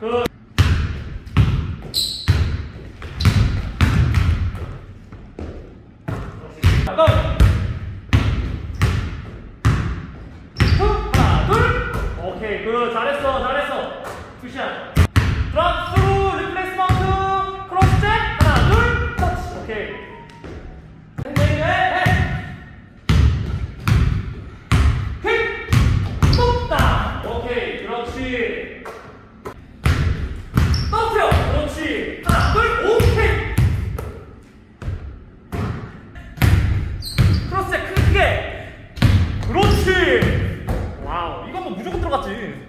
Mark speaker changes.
Speaker 1: 그 하나, 둘. 오케이, 그 잘했어, 잘했어. 굿샷. 드랍. 와우 이건 뭐 무조건 들어갔지.